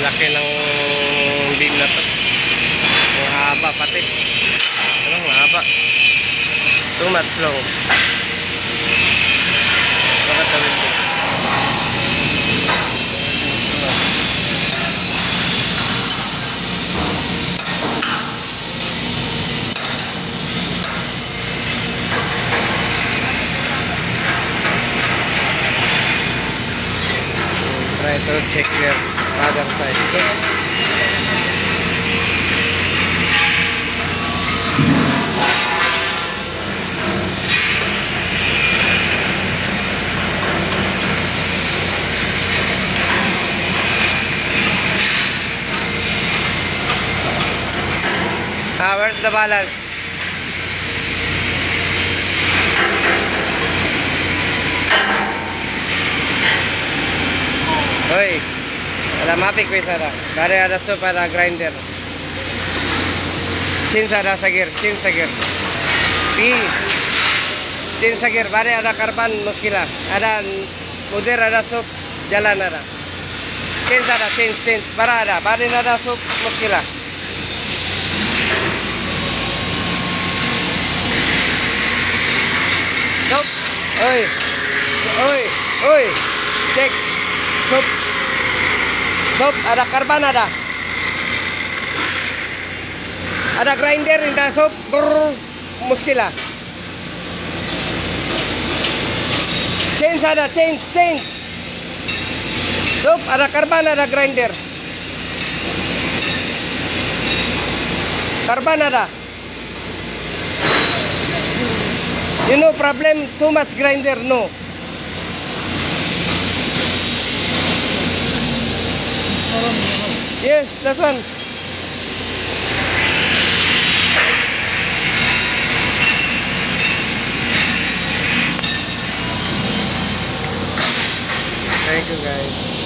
laki ng beam na to. Ang haba pati. Anong haba? Too much long. Bakit tawid mo? Try to check कहा जा सकता है ठीक है Powers the balance. Ada mapik wis ada. Dari ada soup ada grinder. Chin ada sagir, chin sagir. Pi. Chin sagir, bare ada karban muskila. Ada mudir ada soup jalan ada. Chin ada, chin chin. Bara ada, bare ada soup muskila. Stop. Oi. Oi. Oi. Check. Stop. Stop. Ada karban ada. Ada grinder in the soap. Brrr. Muskila. Change ada. Change. Change. Stop. Ada karban ada grinder. Karban ada. You know problem too much grinder no. Yes, that one. Thank you guys.